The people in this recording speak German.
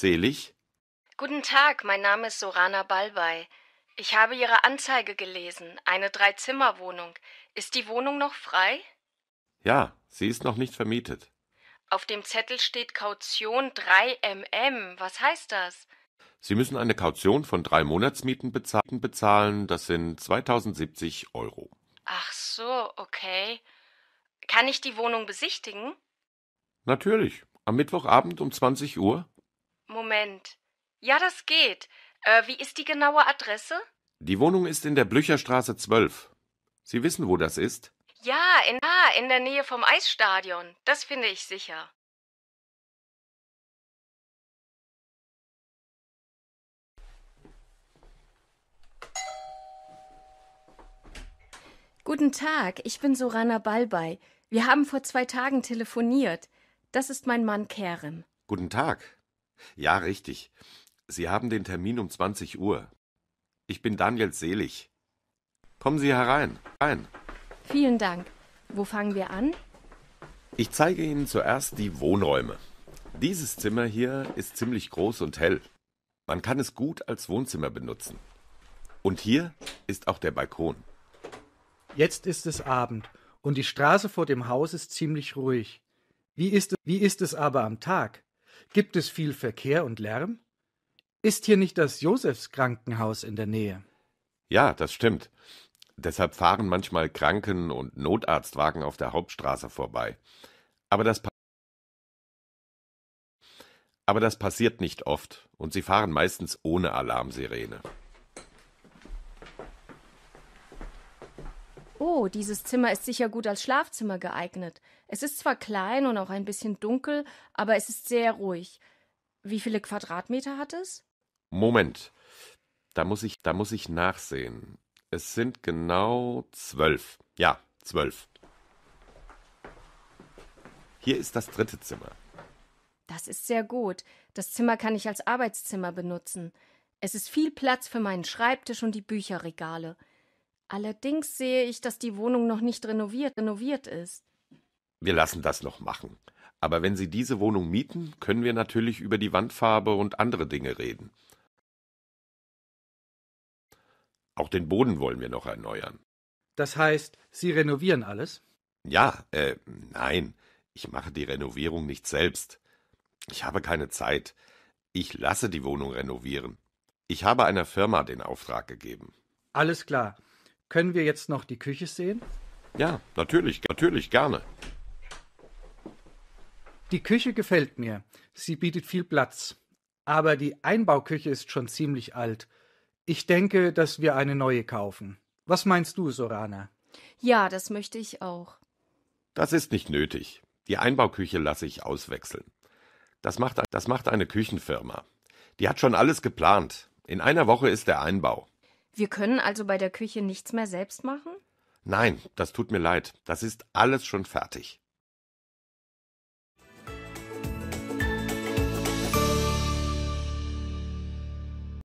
Selig? Guten Tag, mein Name ist Sorana Balbay. Ich habe Ihre Anzeige gelesen. Eine Dreizimmerwohnung. Ist die Wohnung noch frei? Ja, sie ist noch nicht vermietet. Auf dem Zettel steht Kaution 3 mm. Was heißt das? Sie müssen eine Kaution von drei Monatsmieten bezahlen. bezahlen. Das sind 2070 Euro. Ach so, okay. Kann ich die Wohnung besichtigen? Natürlich. Am Mittwochabend um 20 Uhr. Moment. Ja, das geht. Äh, wie ist die genaue Adresse? Die Wohnung ist in der Blücherstraße 12. Sie wissen, wo das ist? Ja, in, ah, in der Nähe vom Eisstadion. Das finde ich sicher. Guten Tag, ich bin Sorana Balbay. Wir haben vor zwei Tagen telefoniert. Das ist mein Mann Kerem. Guten Tag. Ja, richtig. Sie haben den Termin um 20 Uhr. Ich bin Daniel Selig. Kommen Sie herein. Rein. Vielen Dank. Wo fangen wir an? Ich zeige Ihnen zuerst die Wohnräume. Dieses Zimmer hier ist ziemlich groß und hell. Man kann es gut als Wohnzimmer benutzen. Und hier ist auch der Balkon. Jetzt ist es Abend und die Straße vor dem Haus ist ziemlich ruhig. Wie ist, wie ist es aber am Tag? Gibt es viel Verkehr und Lärm? Ist hier nicht das Josefskrankenhaus in der Nähe? Ja, das stimmt. Deshalb fahren manchmal Kranken- und Notarztwagen auf der Hauptstraße vorbei. Aber das, aber das passiert nicht oft und sie fahren meistens ohne Alarmsirene. Oh, dieses Zimmer ist sicher gut als Schlafzimmer geeignet. Es ist zwar klein und auch ein bisschen dunkel, aber es ist sehr ruhig. Wie viele Quadratmeter hat es? Moment. Da muss ich, da muss ich nachsehen. Es sind genau zwölf. Ja, zwölf. Hier ist das dritte Zimmer. Das ist sehr gut. Das Zimmer kann ich als Arbeitszimmer benutzen. Es ist viel Platz für meinen Schreibtisch und die Bücherregale. Allerdings sehe ich, dass die Wohnung noch nicht renoviert, renoviert ist. Wir lassen das noch machen. Aber wenn Sie diese Wohnung mieten, können wir natürlich über die Wandfarbe und andere Dinge reden. Auch den Boden wollen wir noch erneuern. Das heißt, Sie renovieren alles? Ja, äh, nein, ich mache die Renovierung nicht selbst. Ich habe keine Zeit. Ich lasse die Wohnung renovieren. Ich habe einer Firma den Auftrag gegeben. Alles klar. Können wir jetzt noch die Küche sehen? Ja, natürlich, natürlich, gerne. Die Küche gefällt mir. Sie bietet viel Platz. Aber die Einbauküche ist schon ziemlich alt. Ich denke, dass wir eine neue kaufen. Was meinst du, Sorana? Ja, das möchte ich auch. Das ist nicht nötig. Die Einbauküche lasse ich auswechseln. Das macht, das macht eine Küchenfirma. Die hat schon alles geplant. In einer Woche ist der Einbau. Wir können also bei der Küche nichts mehr selbst machen? Nein, das tut mir leid. Das ist alles schon fertig.